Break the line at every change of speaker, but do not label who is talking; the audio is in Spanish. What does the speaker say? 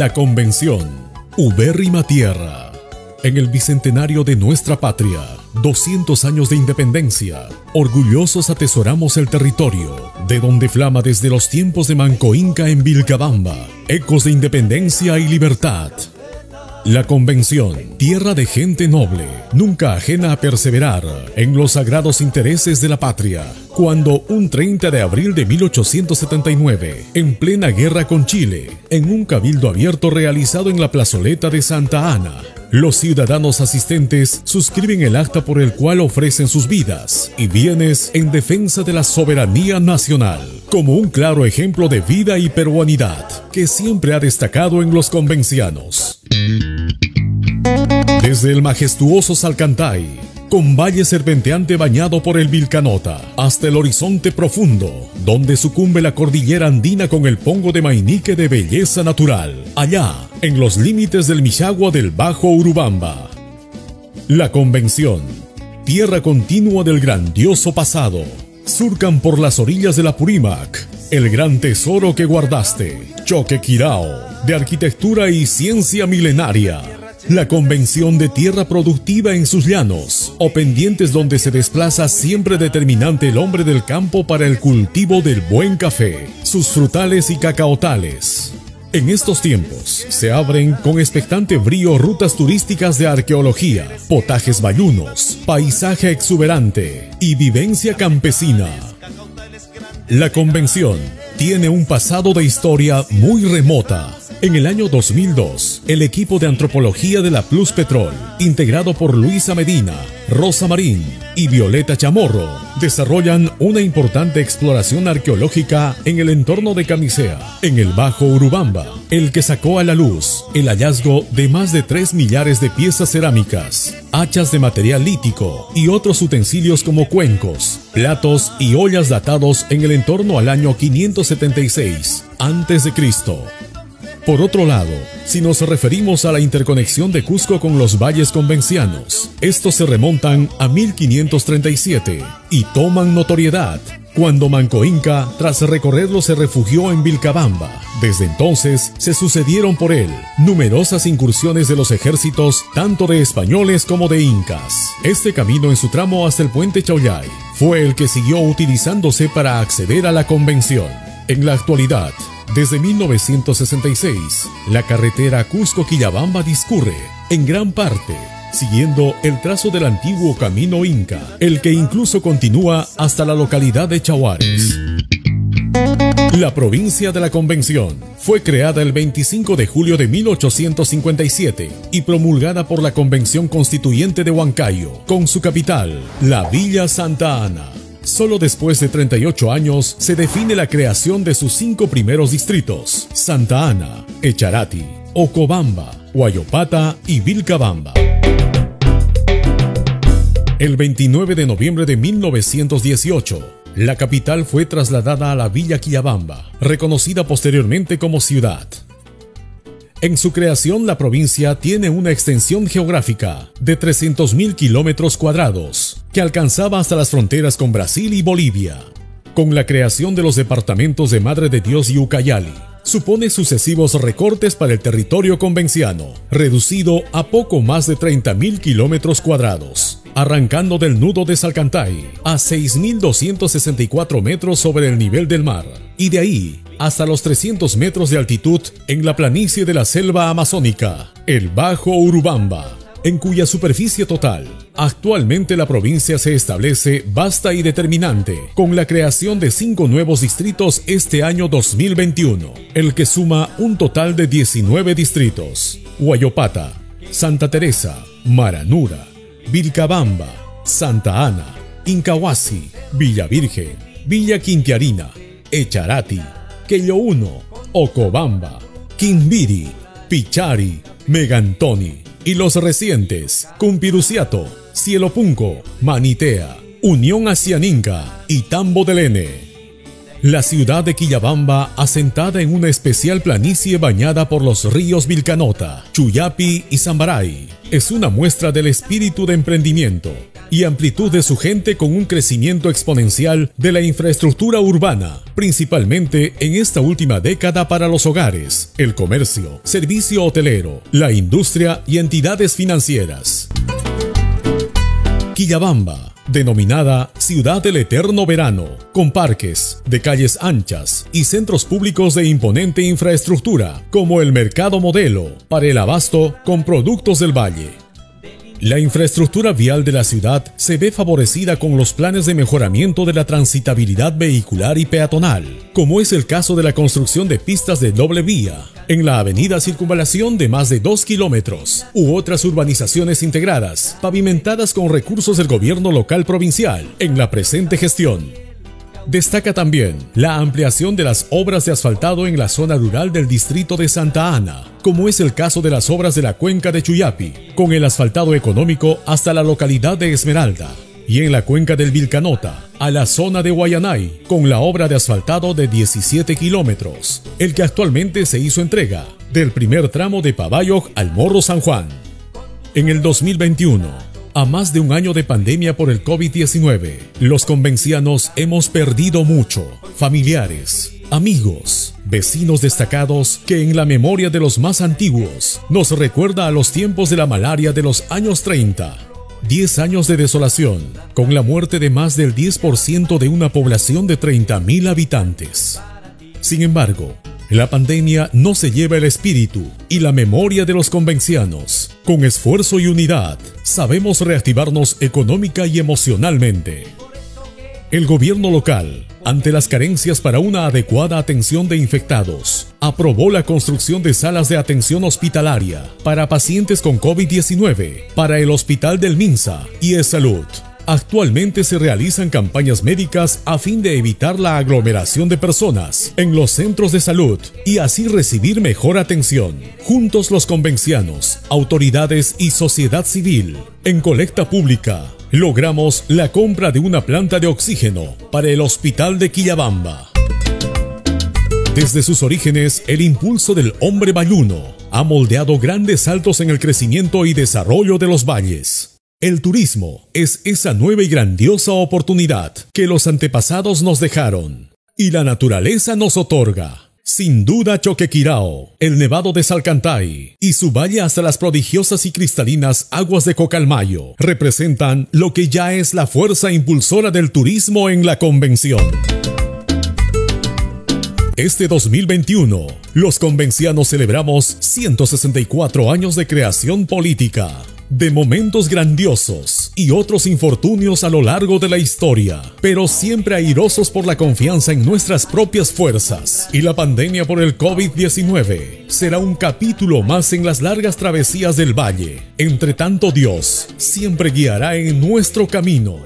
La Convención, Ubérrima Tierra. En el bicentenario de nuestra patria, 200 años de independencia, orgullosos atesoramos el territorio, de donde flama desde los tiempos de Manco Inca en Vilcabamba, ecos de independencia y libertad. La Convención, tierra de gente noble, nunca ajena a perseverar en los sagrados intereses de la patria, cuando un 30 de abril de 1879, en plena guerra con Chile, en un cabildo abierto realizado en la plazoleta de Santa Ana, los ciudadanos asistentes suscriben el acta por el cual ofrecen sus vidas y bienes en defensa de la soberanía nacional, como un claro ejemplo de vida y peruanidad que siempre ha destacado en los convencianos. Desde el majestuoso Salcantay, con valle serpenteante bañado por el Vilcanota, hasta el horizonte profundo, donde sucumbe la cordillera andina con el pongo de Mainique de belleza natural, allá, en los límites del Michagua del Bajo Urubamba. La Convención, tierra continua del grandioso pasado, surcan por las orillas de la Purímac, el gran tesoro que guardaste, Choque Quirao, de arquitectura y ciencia milenaria la convención de tierra productiva en sus llanos, o pendientes donde se desplaza siempre determinante el hombre del campo para el cultivo del buen café, sus frutales y cacaotales. En estos tiempos se abren con expectante brío rutas turísticas de arqueología, potajes bayunos, paisaje exuberante y vivencia campesina. La convención tiene un pasado de historia muy remota en el año 2002, el equipo de antropología de la Plus Petrol, integrado por Luisa Medina, Rosa Marín y Violeta Chamorro, desarrollan una importante exploración arqueológica en el entorno de Camisea, en el Bajo Urubamba, el que sacó a la luz el hallazgo de más de 3 millares de piezas cerámicas, hachas de material lítico y otros utensilios como cuencos, platos y ollas datados en el entorno al año 576 a.C. Por otro lado, si nos referimos a la interconexión de Cusco con los valles convencianos, estos se remontan a 1537 y toman notoriedad cuando Manco Inca, tras recorrerlo, se refugió en Vilcabamba. Desde entonces se sucedieron por él numerosas incursiones de los ejércitos, tanto de españoles como de incas. Este camino en su tramo hasta el puente Chaullay fue el que siguió utilizándose para acceder a la convención. En la actualidad, desde 1966, la carretera Cusco-Quillabamba discurre, en gran parte, siguiendo el trazo del antiguo camino inca, el que incluso continúa hasta la localidad de Chaguares. La provincia de la Convención fue creada el 25 de julio de 1857 y promulgada por la Convención Constituyente de Huancayo, con su capital, la Villa Santa Ana. Solo después de 38 años se define la creación de sus cinco primeros distritos, Santa Ana, Echarati, Ocobamba, Guayopata y Vilcabamba. El 29 de noviembre de 1918, la capital fue trasladada a la Villa Quillabamba, reconocida posteriormente como ciudad. En su creación, la provincia tiene una extensión geográfica de 300.000 kilómetros cuadrados, que alcanzaba hasta las fronteras con Brasil y Bolivia. Con la creación de los departamentos de Madre de Dios y Ucayali, supone sucesivos recortes para el territorio convenciano, reducido a poco más de 30.000 kilómetros cuadrados, arrancando del nudo de Salcantay a 6.264 metros sobre el nivel del mar, y de ahí hasta los 300 metros de altitud en la planicie de la selva amazónica, el Bajo Urubamba, en cuya superficie total actualmente la provincia se establece vasta y determinante, con la creación de cinco nuevos distritos este año 2021, el que suma un total de 19 distritos. Guayopata, Santa Teresa, Maranura, Vilcabamba, Santa Ana, Incahuasi, Villa Virgen, Villa Quintiarina, Echarati, Quello 1, Ocobamba, Quimbiri, Pichari, Megantoni y los recientes Cumpiruciato, Cielo Punco, Manitea, Unión Asianinca y Tambo del N. La ciudad de Quillabamba, asentada en una especial planicie bañada por los ríos Vilcanota, Chuyapi y Zambaray, es una muestra del espíritu de emprendimiento, y amplitud de su gente con un crecimiento exponencial de la infraestructura urbana, principalmente en esta última década para los hogares, el comercio, servicio hotelero, la industria y entidades financieras. Quillabamba, denominada Ciudad del Eterno Verano, con parques, de calles anchas y centros públicos de imponente infraestructura, como el Mercado Modelo, para el abasto con productos del valle. La infraestructura vial de la ciudad se ve favorecida con los planes de mejoramiento de la transitabilidad vehicular y peatonal, como es el caso de la construcción de pistas de doble vía en la avenida Circunvalación de más de 2 kilómetros, u otras urbanizaciones integradas, pavimentadas con recursos del gobierno local provincial en la presente gestión. Destaca también la ampliación de las obras de asfaltado en la zona rural del distrito de Santa Ana, como es el caso de las obras de la cuenca de Chuyapi, con el asfaltado económico hasta la localidad de Esmeralda, y en la cuenca del Vilcanota, a la zona de Guayanay, con la obra de asfaltado de 17 kilómetros, el que actualmente se hizo entrega del primer tramo de Pabayo al Morro San Juan. En el 2021, a más de un año de pandemia por el COVID-19, los convencianos hemos perdido mucho, familiares, amigos, vecinos destacados que en la memoria de los más antiguos nos recuerda a los tiempos de la malaria de los años 30. 10 años de desolación, con la muerte de más del 10% de una población de 30.000 habitantes. Sin embargo, la pandemia no se lleva el espíritu y la memoria de los convencianos. Con esfuerzo y unidad, sabemos reactivarnos económica y emocionalmente. El gobierno local, ante las carencias para una adecuada atención de infectados, aprobó la construcción de salas de atención hospitalaria para pacientes con COVID-19 para el Hospital del Minsa y e Salud Actualmente se realizan campañas médicas a fin de evitar la aglomeración de personas en los centros de salud y así recibir mejor atención. Juntos los convencianos, autoridades y sociedad civil, en colecta pública, logramos la compra de una planta de oxígeno para el Hospital de Quillabamba. Desde sus orígenes, el impulso del hombre bayuno ha moldeado grandes saltos en el crecimiento y desarrollo de los valles. El turismo es esa nueva y grandiosa oportunidad que los antepasados nos dejaron y la naturaleza nos otorga. Sin duda Choquequirao, el Nevado de Salcantay y su valle hasta las prodigiosas y cristalinas aguas de Cocalmayo representan lo que ya es la fuerza impulsora del turismo en la convención. Este 2021, los convencianos celebramos 164 años de creación política de momentos grandiosos y otros infortunios a lo largo de la historia, pero siempre airosos por la confianza en nuestras propias fuerzas. Y la pandemia por el COVID-19 será un capítulo más en las largas travesías del valle. Entre tanto Dios siempre guiará en nuestro camino.